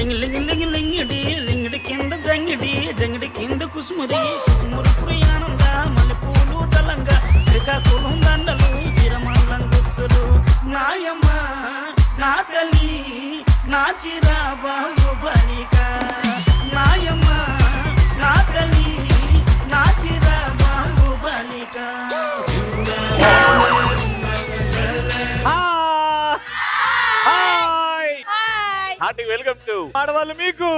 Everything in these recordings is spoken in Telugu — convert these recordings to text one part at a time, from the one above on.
లింగ్ లింగ్ లింగ్ లింగిడి లింగిడి కింద జంగిడి జంగిడి కింద కుసుమురి. కుసుమురు ప్రయాణంద మల్లెపూలు తలంగా శ్రీకాకుళం దండలు చిరమల్లం గుర్తులు నాయమ్మ నా తల్లి నా చిరాబాబు హార్టీ వెల్కమ్ టు ఆడవాళ్ళు మీకు.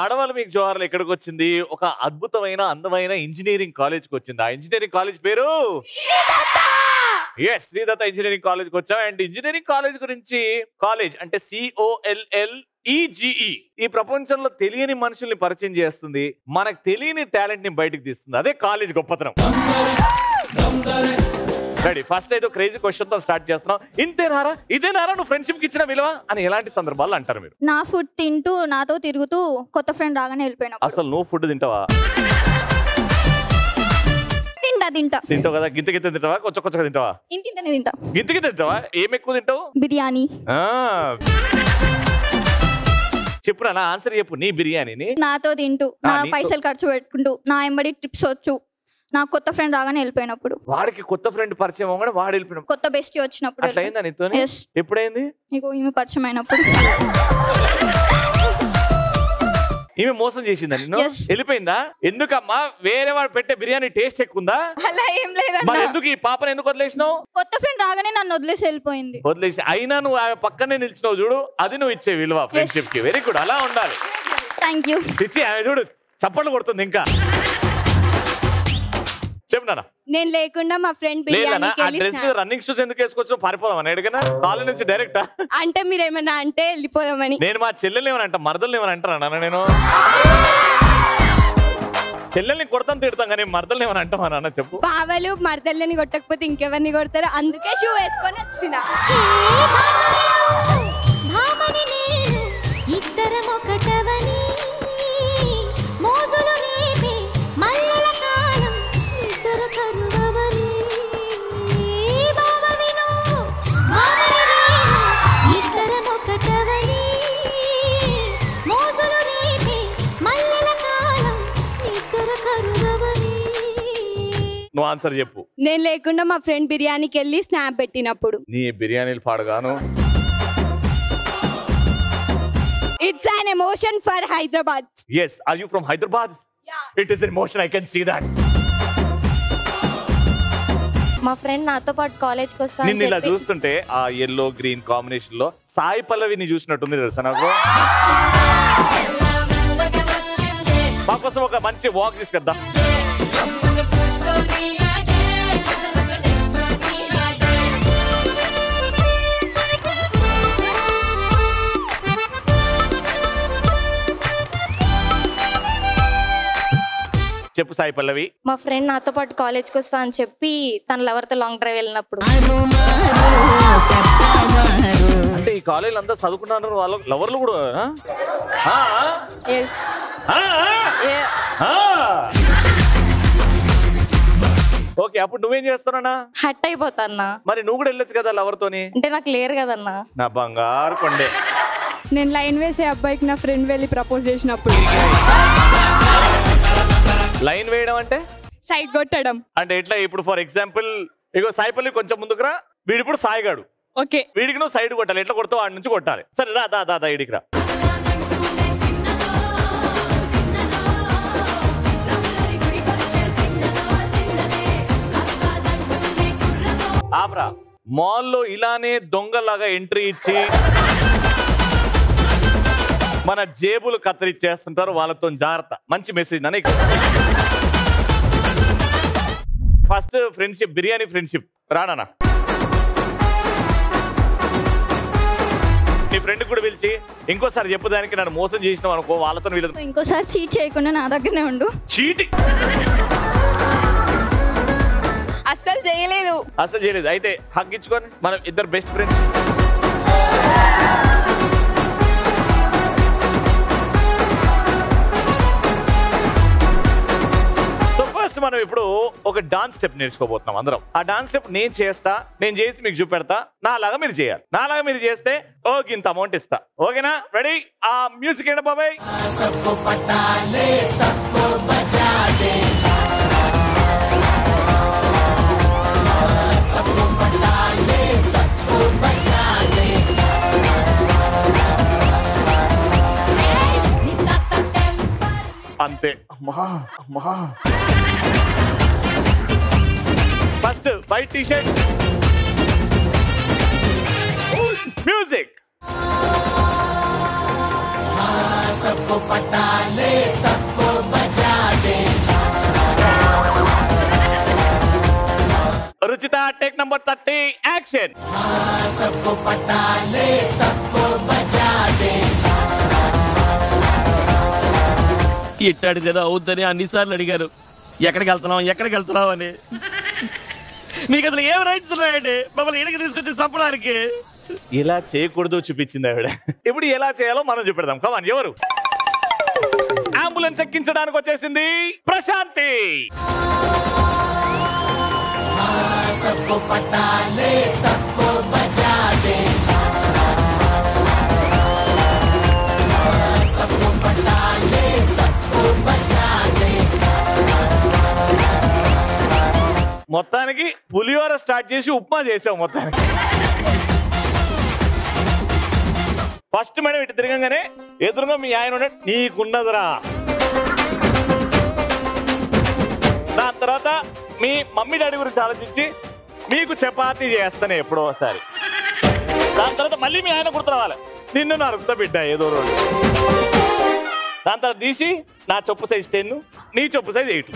ఆడవాళ్ళు మీకు జోహార్లు ఎక్కడికి వచ్చింది? ఒక అద్భుతమైన అందమైన ఇంజనీరింగ్ కాలేజ్కి వచ్చింది. ఆ ఇంజనీరింగ్ కాలేజ్ పేరు? ఎస్ శ్రీదత్త ఇంజనీరింగ్ కాలేజ్కి వచ్చాం. అండ్ ఇంజనీరింగ్ కాలేజ్ గురించి కాలేజ్ అంటే C O L L E G E ఈ ప్రపంచంలో తెలియని మనుషుల్ని పరిచయం చేస్తుంది. మనకు తెలియని టాలెంట్ని బయటకు తీస్తుంది. అదే కాలేజ్ గొప్పతనం. రెడీ ఫస్ట్ అయితే క్రేజీ క్వశ్చన్తో స్టార్ట్ చేస్తున్నాం. ఇంతేనారా ఇదేనారా నువ్వు ఫ్రెండ్షిప్కి ఇచ్చిన విలువ? అని ఎలాంటి సందర్భాలు అంటారు మీరు? నా ఫుడ్ తింటూ నాతో తిరుగుతూ కొత్త ఫ్రెండ్ రాగానే వెళ్ళిపోయినప్పుడు. అసలు నువ్వు ఫుడ్ తింటావా? తింటా తింటా. తింటావు కదా? గింత గింత తింటావా? కొంచెం కొంచెం తింటావా? తింటా. గింత గింత తింటావా? ఏం ఎక్కువ తింటావు? బిర్యానీ. ఆ. చెప్పురా నా ఆన్సర్ చెప్పు. నీ బిర్యానీని. నాతో తింటూ నా ఆ, నీతో. పైసలు ఖర్చు పెట్టుకుంటూ నా ఎంబడి ట్రిప్స్ వచ్చు. నా కొత్త ఫ్రెండ్ రాగానే వెళ్ళిపోయినప్పుడు. వాడికి కొత్త ఫ్రెండ్ పరిచయం అవ్వగానే వాడు వెళ్ళిపోయిన కొత్త బెస్టీ వచ్చినప్పుడు అట్లా అయిందా నీతో? Yes. ఎప్పుడైంది? నీకు ఈమె పరిచయం అయినప్పుడు. ఈమె మోసం చేసిందా నిన్ను? Yes. వెళ్ళిపోయిందా? ఎందుకమ్మా? వేరే వాడు పెట్టే బిర్యానీ టేస్ట్ ఎక్కువ ఉందా? అలా ఏం మరి లేదన్నా ఎందుకు ఈ పాపను ఎందుకు వదిలేసినావు? కొత్త ఫ్రెండ్ రాగానే నన్ను వదిలేసి వెళ్ళిపోయింది. వదిలేసి అయినా నువ్వు ఆమె పక్కనే నిలిచినావు చూడు అది నువ్వు ఇచ్చే విలువ ఫ్రెండ్షిప్కి. వెరీ గుడ్ అలా ఉండాలి. థ్యాంక్ యూ ఇచ్చి ఆమె చూడు చప్పట్లు కొడుతుంది ఇంకా. చెప్పు నాన్న. నేను లేకుండా మా ఫ్రెండ్ బిర్యానీకి వెళ్ళి రన్నింగ్ షూస్ ఎందుకు వేసుకొచ్చు పారిపోదాం అని అడిగినా కాలేజ్ నుంచి డైరెక్ట్? అంటే మీరు ఏమన్నా అంటే వెళ్ళిపోదామని. నేను మా చెల్లెల్ని ఏమని అంట? మరదల్ని ఏమని అంటారా నేను? చెల్లెల్ని కొడతాం తిడతాం కానీ మరదల్ని ఏమని అంటామా నాన్న చెప్పు. బావలు మరదళ్ళని కొట్టకపోతే ఇంకెవరిని కొడతారు? అందుకే షూ వేసుకొని వచ్చిన. ఇద్దరం ఒకటవని నువ్వు ఆన్సర్ చెప్పు. నేను లేకుండా మా ఫ్రెండ్ బిర్యానీకి వెళ్ళి స్నాప్ పెట్టినప్పుడు. నీ బిర్యానీలు పాడుగాను. It's an emotion for Hyderabad yes are you from Hyderabad it is motion I can see that మా ఫ్రెండ్ నాతో పాటు కాలేజ్కి వస్తా అని నిన్ను ఇలా చూస్తుంటే ఆ ఎల్లో గ్రీన్ కాంబినేషన్లో సాయి పల్లవిని చూసినట్టుంది తెలుసా నాకు? మా కోసం ఒక మంచి వాక్ తీసుకొద్దాం. చెప్పు సాయి పల్లవి. మా ఫ్రెండ్ నాతో పాటు కాలేజ్కి వస్తా అని చెప్పి తన లవర్తో లాంగ్ డ్రైవ్ వెళ్ళినప్పుడు. అంటే ఈ కాలేజీలో అంతా చదువుకున్నారు వాళ్ళ లవర్లు కూడా? ఎస్? ఓకే అప్పుడు నువ్వేం చేస్తున్నానా? హట్ అయిపోతాన్నా. మరి నువ్వు కూడా వెళ్ళొచ్చు కదా లవర్ తోని అంటే నాకు లేరు కదన్నా. నా బంగారు కొండే. నేను లైన్ వేసే అబ్బాయికి నా ఫ్రెండ్ వెళ్ళి ప్రపోజ్ చేసినప్పుడు. లైన్ వేయడం అంటే? సైడ్ కొట్టడం. అంటే ఎట్లా? ఇప్పుడు ఫర్ ఎగ్జాంపుల్ ఇగో సాయిపల్లి కొంచెం ముందుకురా వీడు ఇప్పుడు సాయిగాడు. ఓకే. వీడికి నువ్వు సైడ్ కొట్టాలి. ఎట్లా కొడతావు వాడి నుంచి కొట్టాలి. సరే రా దా దా దా ఇడికి రా. ఆపరా. మాల్లో ఇలానే దొంగలాగా ఎంట్రీ ఇచ్చి మన జేబులు కత్తిరిచ్చేస్తుంటారు వాళ్ళతో జాగ్రత్త. మంచి మెసేజ్ అని ఫస్ట్ ఫ్రెండ్షిప్ బిర్యానీ ఫ్రెండ్షిప్ రానా నీ ఫ్రెండ్ కూడా పిలిచి ఇంకోసారి చెప్పు దానికి నన్ను మోసం చేసినావు అనుకో వాళ్ళతో వీళ్ళతో ఇంకోసారి చీట్ చేయకుండా నా దగ్గరనే ఉండు. చీటి అస్సలు చేయలేదు. అసలు చేయలేదు. అయితే హగ్ ఇచ్చుకొని మనం ఇద్దరు బెస్ట్ ఫ్రెండ్స్ సో ఫస్ట్ మనం ఇప్పుడు ఒక డాన్స్ స్టెప్ నేర్చుకోబోతున్నాం అందరం. ఆ డాన్స్ స్టెప్ నేను చేస్తా నేను చేసి మీకు చూపెడతా. నాలాగా మీరు చేయాలి. నాలాగా మీరు చేస్తే ఓ ఇంత అమౌంట్ ఇస్తా. ఓకేనా? రెడీ ఆ మ్యూజిక్ ఏంటి బాబాయ్? అంతే. అమ్మా అమ్మా first white T shirt music Ruchita take number thirty action ఇట్టాడు కదా అవుద్దని అన్నిసార్లు అడిగారు. ఎక్కడికి వెళ్తున్నాం ఎక్కడికి వెళ్తున్నాం అని. మీకు అసలు ఏం రైట్స్ ఉన్నాయండి? మమ్మల్ని ఇడికి తీసుకొచ్చి చంపడానికి. ఇలా చేయకూడదు చూపించింది ఆవిడ. ఇప్పుడు ఎలా చేయాలో మనం చూపెడదాం. కమాన్ ఎవరు? అంబులెన్స్ ఎక్కించడానికి వచ్చేసింది ప్రశాంతి. మొత్తానికి పులిహోర స్టార్ట్ చేసి ఉప్మా చేసాం మొత్తానికి. ఫస్ట్ మేడం ఇటు తిరగంగానే ఎదురుగా మీ ఆయన ఉన్నాడు. నీకున్నదిరా. దాని తర్వాత మీ మమ్మీ డాడీ గురించి ఆలోచించి మీకు చపాతీ చేస్తానే ఎప్పుడో ఒకసారి. దాని తర్వాత మళ్ళీ మీ ఆయన గుర్తురావాలి నిన్ను నరుకుతా బిడ్డ ఏదో రోజు. దాని తర్వాత తీసి నా చొప్పు సైజ్ టెన్ నీ చొప్పు size eight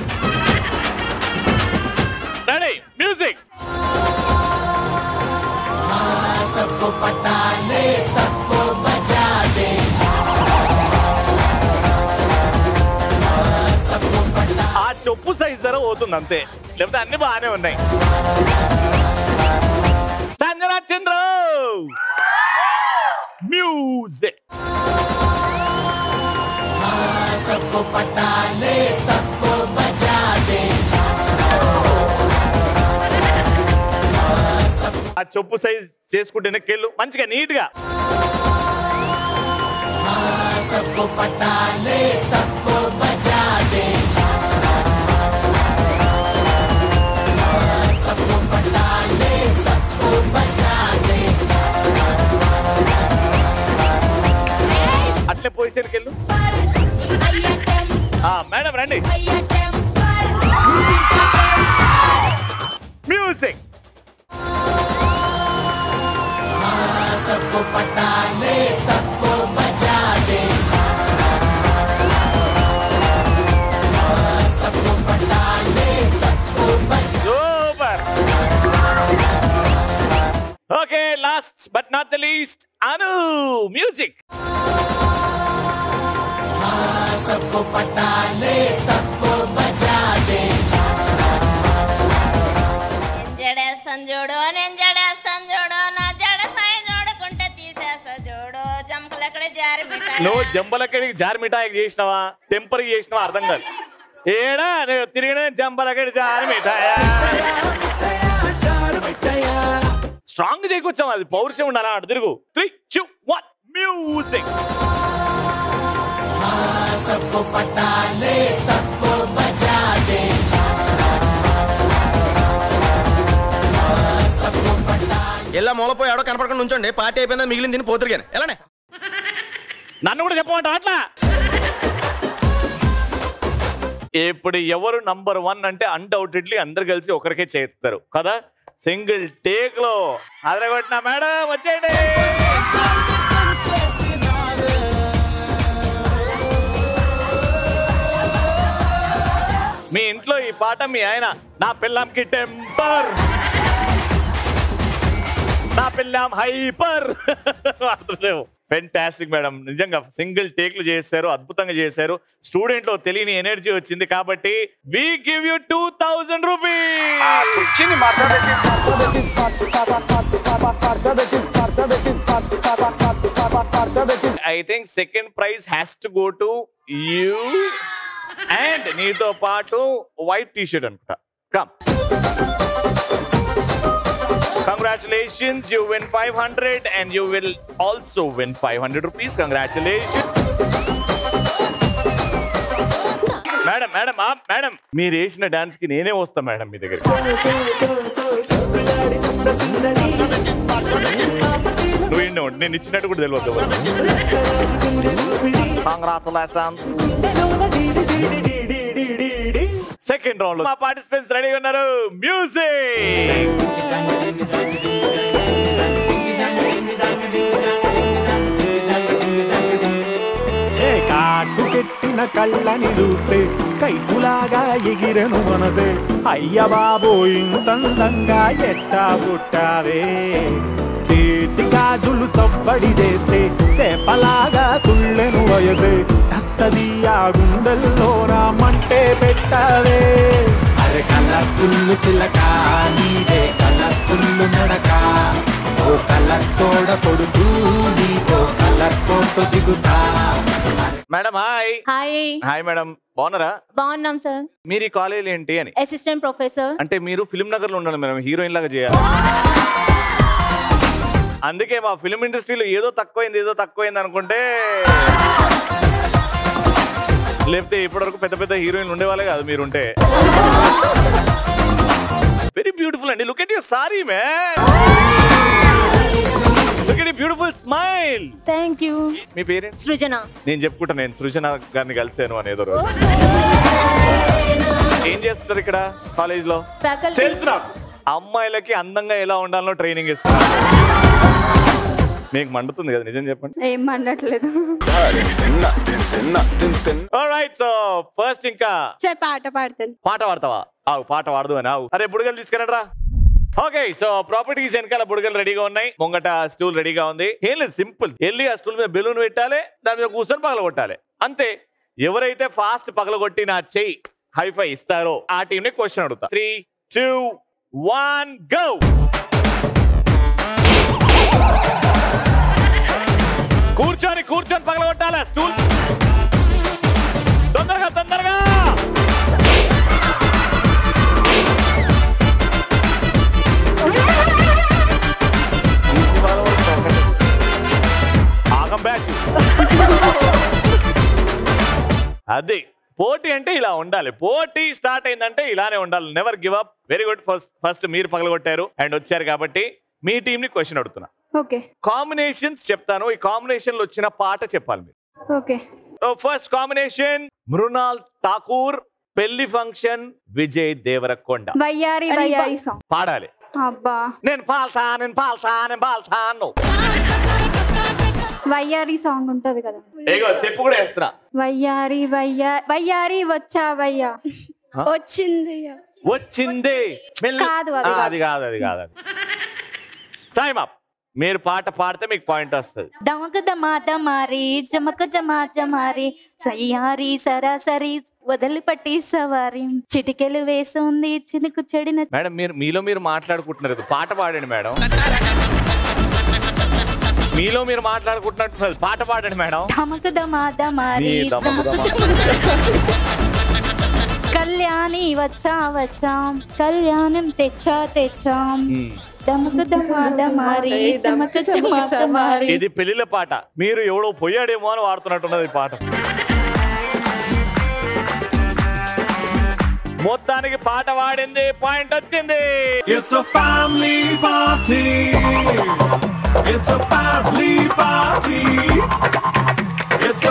ready? Music. Size అంతే. లేకపోతే అన్ని బాగానే ఉన్నాయి. సంజనా చంద్ర! మ్యూజిక్. ఆ చెప్పు సైజ్ చేసుకుంటేనే నెక్కెళ్ళు మంచిగా నీట్గా అట్లే రండి. జడేస్తాను చూడు నేను జడేస్తాను చూడు నా జడ సాయి చూడకుంటే తీసేస్తా చూడు. జంపలు ఎక్కడ జారి మిఠాయి? నువ్వు జంబలక్కడికి జారి మిఠాయి చేసినావా? టెంపర్ చేసినావా? అర్థం కాదు. ఏడా నువ్వు తిరిగిన జంబలక్కడి జారి మిఠాయా? స్ట్రాంగ్ చేయకొచ్చాం అది పౌరుషం ఉండాలి. అటు తిరుగు. త్రీ టూ వన్ మ్యూజిక్ ఇలా మూలపోయి ఎవడో కనపడకుండా ఉంచండి. పార్టీ అయిపోయిందా మిగిలింది తిని పోతురుగాను. ఎలానే? నన్ను కూడా చెప్పమంట అట్లా? ఇప్పుడు ఎవరు నంబర్ వన్ అంటే అన్డౌటెడ్లీ అందరు కలిసి ఒకరికే చేస్తారు. కదా? సింగిల్ టేక్లో. అదరగొట్టిన మేడం వచ్చేయండి. మీ ఇంట్లో ఈ పాట మీ ఆయన నా పిల్లంకి టెంపర్. నా పిల్లం హైపర్. ఫెంటాస్టిక్ మేడం నిజంగా సింగిల్ టేక్లు చేశారు అద్భుతంగా చేశారు. స్టూడెంట్లో తెలియని ఎనర్జీ వచ్చింది కాబట్టి we give you two thousand rupees I think second prize has to go to you and నీతో పాటు వైట్ టీ షర్ట్ అనుకుంటా. Come congratulations you win five hundred and you will also win five hundred rupees congratulation madam madam ఆ, మేడం మీరు వేసిన డాన్స్కి నేనే వస్తా మేడం మీ దగ్గర నువ్వు ఏంటో నేను ఇచ్చినట్టు కూడా తెలియదు కంగ్రాచులేషన్స్ సెకండ్ రౌండ్ మా పార్టిసిపెంట్స్ రెడీగా ఉన్నారు. మ్యూజిక్! ఏ కాటు కెట్టిన కళ్ళని చూస్తే కైపులాగా ఎగిరెను మనసే. అయ్య బాబో ఇంతందంగా ఎట్టా పుట్టావే? చేతి గాజులు సవ్వడి చేస్తే చేపలాగా తుళ్ళెను వయసే. తస్సది ఆ గుండెల్లో నా మంటే పెట్టావే. అరే కలర్ఫుల్ చిలక నీదే కలర్ఫుల్ నడక. ఓ కలర్ సోడ కొడుతూ నీతో కలర్ ఫోటో దిగుతా. Madam hi. Hi. Hi madam బాగున్నారా? బాగున్నాం సార్. మీరు ఈ కాలేజ్ ఏంటి అని? Assistant professor. అంటే మీరు ఫిల్మ్ నగర్లో ఉండాలి మేడం హీరోయిన్ లాగా చేయాలి. అందుకే మా ఫిల్మ్ ఇండస్ట్రీలో ఏదో తక్కువైంది ఏదో తక్కువైంది అనుకుంటే లేకపోతే ఇప్పటివరకు పెద్ద పెద్ద హీరోయిన్లు ఉండేవాళ్ళే కాదు మీరుంటే. వెరీ బ్యూటిఫుల్ అండి. Look at your sorry man look at beautiful smile thank you me parents Srujana. నేను చెప్పుకుంటా నేను సృజన గారిని కలిసాను అనేదో రోజు. ఏం చేస్తున్నారు ఇక్కడ కాలేజ్లో ఫ్యాకల్టీ తెలుసు నాకు. అమ్మాయిలకి అందంగా ఎలా ఉండాలో ట్రైనింగ్ ఇస్తున్నారు. మీకు మండుతుంది కదా నిజం చెప్పండి. ఏం మండట్లేదు. సో ఫస్ట్ ఇంకా సరే పాట పాడతాను. పాట పాడతావా? ఆవు పాట పాడదు అని ఆవు అరే బుడగలు తీసుకురండ్రా ఓకే సో ప్రాపర్టీస్ వెనకాల బుడగలు రెడీగా ఉన్నాయి. ముంగట స్టూల్ రెడీగా ఉంది. ఏం లేదు సింపుల్ వెళ్ళి ఆ స్టూల్ మీద బెలూన్ పెట్టాలి దాని మీద కూర్చొని పగల కొట్టాలి అంతే. ఎవరైతే ఫాస్ట్ పగలగొట్టి నా చెయ్యి హైఫై ఇస్తారో ఆ టీం ని క్వశ్చన్ అడుగుతా. త్రీ టూ వన్ గో కూర్చొని కూర్చొని పగలగొట్టాలి. స్టూల్ తొందరగా తొందరగా! ఆగం బ్యాక్. అది పోటీ అంటే ఇలా ఉండాలి. పోటీ స్టార్ట్ అయిందంటే ఇలానే ఉండాలి. Never give up very good first first మీరు పగలగొట్టారు. అండ్ వచ్చారు కాబట్టి మీ టీం ని క్వశ్చన్ అడుగుతున్నా. ఓకే. కాంబినేషన్స్ చెప్తాను. ఈ కాంబినేషన్లో వచ్చిన పాట చెప్పాలి మీరు. Okay. First combination Mrunal Thakur పెళ్ళి ఫంక్షన్ విజయ్ దేవరకొండ. వయ్యారి వయ్యారి సాంగ్. పాడాలి. అబ్బా. నేను పాల్తా నేను పాల్తా నేను పాల్తాను వయ్యారి సాంగ్ ఉంటది కదా. ఏగో స్టెప్ కూడా వేస్తున్నా. వయ్యారి వయ్యా వయ్యారి వచ్చా వయ్యా? వచ్చింది. వచ్చిందే. కాదు, అది కాదు. అది కాదు అది కాదు అది టైం అప్ మీరు పాట పాడితే మీకు పాయింట్ వస్తుంది. దమక దమా దమారి జమక జమా జమారి సయ్యారి సరాసరి వదిలిపట్టి సవారి. చిటికెలు వేస్తుంది చినుకు చెడిన మేడం మీరు మీలో మీరు మాట్లాడుకుంటున్నారు పాట పాడండి మేడం. మీలో మీరు మాట్లాడుకుంటున్నట్టు పాట పాడండి మేడం. ధమక దమా దమారి నీ దమకు దమ. కళ్యాణి వచ్చా వచ్చాం కళ్యాణం తెచ్చా తెచ్చాం. ఇది పెళ్ళిల పాట. మీరు ఎవడో పోయాడేమో అని వాడుతున్నట్టున్నది ఈ పాట. మొత్తానికి పాట పాడింది పాయింట్ వచ్చింది. Party. It's a family party. It's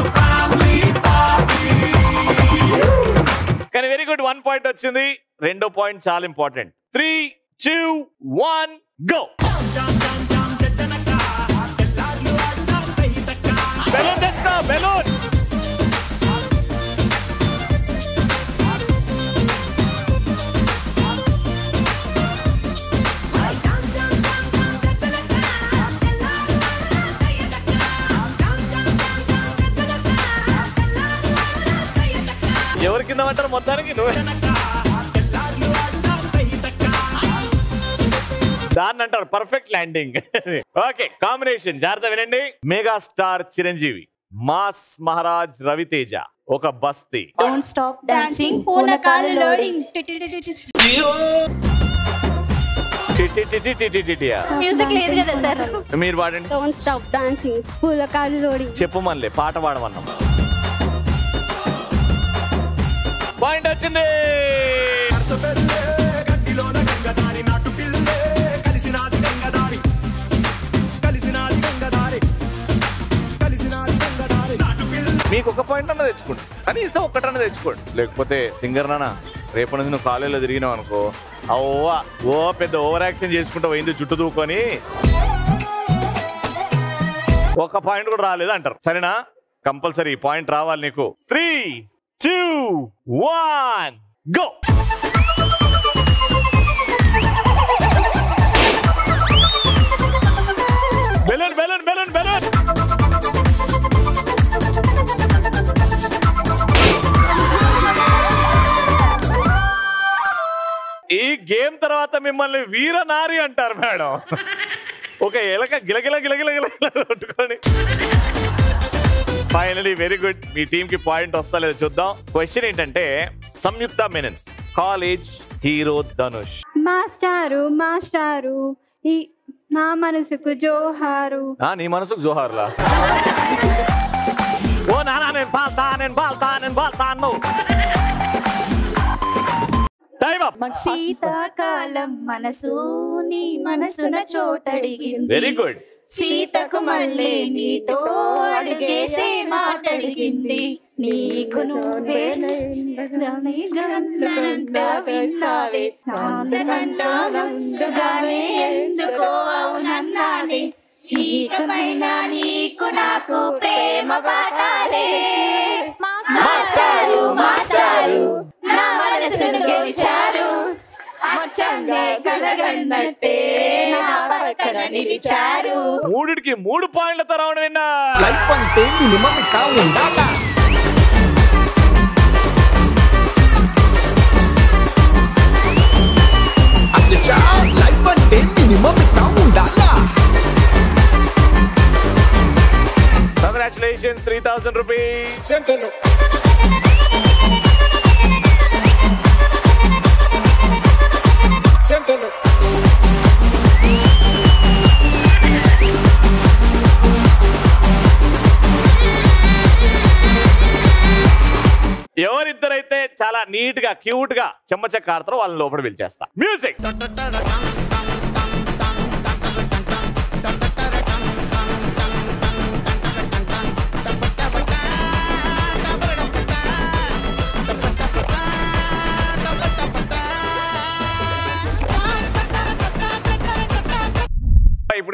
a family party. కానీ వెరీ గుడ్ వన్ పాయింట్ వచ్చింది. రెండో పాయింట్ చాలా important. Three two one go! Balloon తెచ్చుకో బెలూన్! ఎవరి కింద పడ్డారు మొత్తానికి? నువ్వే. దాన్ని అంటారు పర్ఫెక్ట్ ల్యాండింగ్ ఓకే కాంబినేషన్ జాగ్రత్త వినండి mega star Chiranjeevi mass Maharaj Raviteja ఒక బస్తీ డోంట్ స్టాప్ డాన్సింగ్ పూనకాలు లోడింగ్ టిటిటిటిటిటిటియా. మ్యూజిక్ లేదు కదా సార్ మీరు పాడండి డోంట్ స్టాప్ డాన్సింగ్ పూలకాలు లోడింగ్ చెప్పు మళ్ళీ పాట పాడమన్నాం పాయింట్ వచ్చింది మీకు ఒక పాయింట్ అన్న తెచ్చుకోండి. కనీసం ఒక్కటన్న తెచ్చుకోండి. లేకపోతే సింగర్ నాన్న రేపటి నుంచి నువ్వు కాలేజీలో తిరిగినావు అనుకో అవ్వా ఓ పెద్ద ఓవర్ యాక్షన్ చేసుకుంటా పోయింది జుట్టు దూకొని. ఒక పాయింట్ కూడా రాలేదు అంటారు. సరేనా? కంపల్సరీ పాయింట్ రావాలి నీకు. Three two one go balloon balloon balloon balloon ఈ గేమ్ తర్వాత మిమ్మల్ని వీరనారి అంటారు మేడం. ఒక ఎలక గిలగిల గిలగిల గిలగిల కొట్టుకొని. ఫైనలీ వెరీ గుడ్ మీ టీం కి పాయింట్ వస్తా లేదా చూద్దాం. క్వశ్చన్ ఏంటంటే సంయుక్త మెనన్ కాలేజ్ హీరో ధనుష్. మాస్టారు మాస్టారు ఈ నా మనసుకు జోహారు. ఆ, నీ మనసుకు జోహార్లా? ఓ నానా నేను పాల్తా నేను పాల్తా నేను టైం అప్ శీతాకాలం మనసు నీ మనసున చోటడిగింది వెరీ గుడ్ సీతకు మళ్ళీ నీతో అడిగేసే మాటడిగింది. నీకు నువ్వే విన్నావే. ముందుగానే ఎందుకో ఇకపైన నీకు నాకు ప్రేమ పాఠాలే. మాస్టారు మాస్టారు నా మనసును గెలిచారు. అచ్చంగా కలగన్నట్టే నా పక్కన నిలిచారు. మూడిటికి మూడు పాయింట్లతో రావడం విన్నా. లైఫ్ అంటే మినిమం ఉండాలా. అచ్చా కంగ్రాచులేషన్స్ త్రీ థౌసండ్ రూపీస్ ఎవరిద్దరైతే చాలా నీట్గా క్యూట్గా చెమ్మచెక్క ఆడతారో వాళ్ళని లోపల పిలిచేస్తా. మ్యూజిక్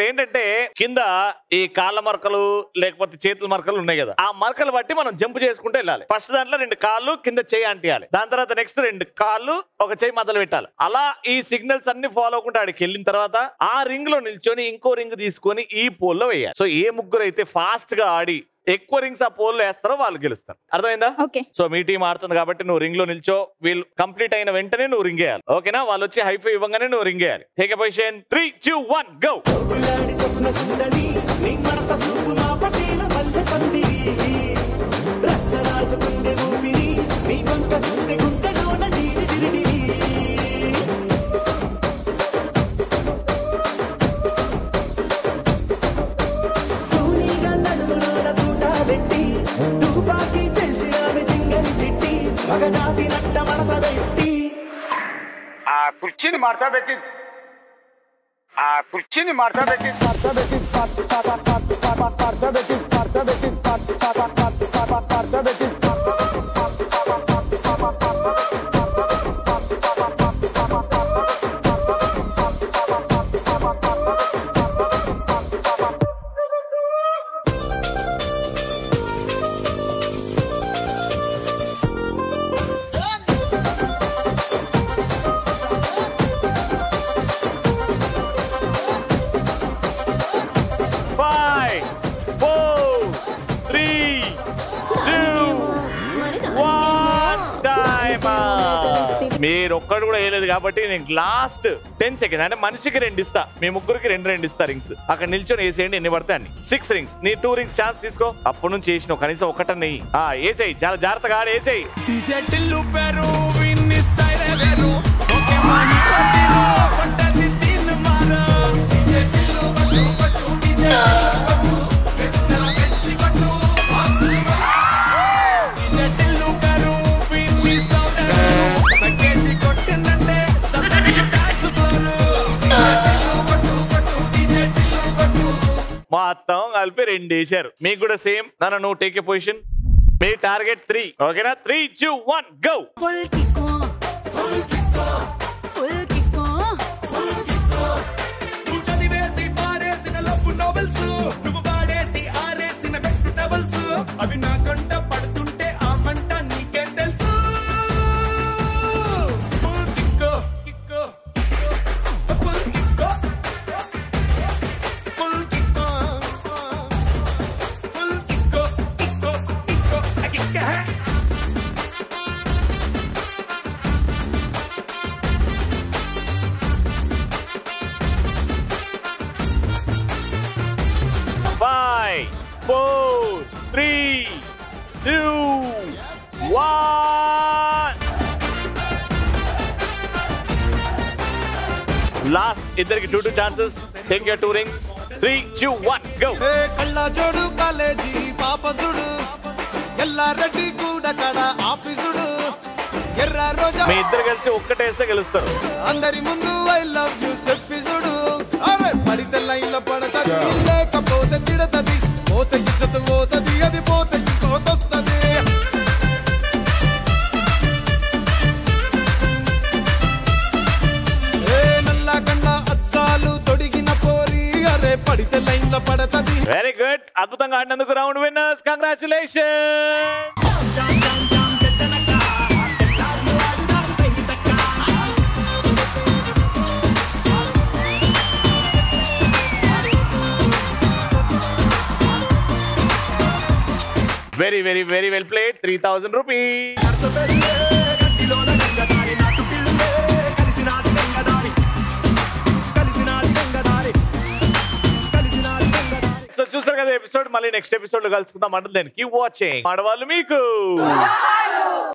ఇప్పుడు ఏంటంటే కింద ఈ కాళ్ళ మరకలు లేకపోతే చేతుల మరకలు ఉన్నాయి కదా. ఆ మరకలు బట్టి మనం జంప్ చేసుకుంటూ వెళ్ళాలి. ఫస్ట్ దాంట్లో రెండు కాళ్ళు కింద చేయి అంటియాలి. దాని తర్వాత నెక్స్ట్ రెండు కాళ్ళు ఒక చేయి మొదలు పెట్టాలి. అలా ఈ సిగ్నల్స్ అన్ని ఫాలో అవ్వకుండా ఆడికి వెళ్ళిన తర్వాత ఆ రింగ్లో నిల్చొని ఇంకో రింగ్ తీసుకొని ఈ పోల్లో వేయాలి. సో ఏ ముగ్గురు అయితే ఫాస్ట్గా ఆడి ఎక్కువ రింగ్స్ ఆ పోల్లో వేస్తారో వాళ్ళు గెలుస్తారు. అర్థమైందా? ఓకే. సో మీ టీం ఆడుతుంది కాబట్టి నువ్వు రింగ్లో నిల్చో వీళ్ళు కంప్లీట్ అయిన వెంటనే నువ్వు రింగ్ వేయాలి. ఓకేనా వాళ్ళు వచ్చి హైఫై ఇవ్వగానే నువ్వు రింగ్ వేయాలి. Take position three two one go ఆ కుర్చీని మార్చా పెట్టి ఆ కుర్చీని మార్చా పెట్టి మార్చా పెట్టి మార్చా పెట్టి మార్చా పెట్టి మార్చా పెట్టి five, four, మీరు ఒక్కడు కూడా వేయలేదు కాబట్టి నేను లాస్ట్ టెన్ సెకండ్ అంటే మనిషికి రెండు ఇస్తా మీ ముగ్గురికి రెండు రెండు ఇస్తా రింగ్స్ అక్కడ నిల్చొని వేసేయండి ఎన్ని పడతాయి అన్ని. సిక్స్ రింగ్స్ నీ టూ రింగ్స్ ఛాన్స్ తీసుకో. అప్పటి నుంచి వేసిన కనీసం ఒకట నెయ్యి. ఆ వేసేయి. చాలా జాగ్రత్తగా ఆడ వేసేయి. చెట్టిల్లు మొత్తం కలిపి రెండు వేసారు మీకు కూడా సేమ్ నన్ను నువ్వు టేక్ ఏ పొజిషన్ మీ టార్గెట్ త్రీ ఓకేనా three two one go four three two one last ఇద్దరికి two two chances take your two rings three two one go జోడు కాలేజీ పాపసుడు. ఎల్లారెడ్డి కూడా కడ ఆఫీసుడు. ఎర్ర రోజా. మీ ఇద్దరు కలిసి ఒక్కటేస్తే గెలుస్తారు. అందరి ముందు ఐ లవ్ యూ చెప్పిసుడు. అరే పడితే లైన్లో పడతది. వెరీ గుడ్ అద్భుతంగా ఆడినందుకు round winners congratulation very very very well played three thousand rupees కదా ఎపిసోడ్ మళ్ళీ నెక్స్ట్ ఎపిసోడ్లో కలుసుకుందాం అంటే దానికి వాచింగ్ ఆడవాళ్ళు మీకు.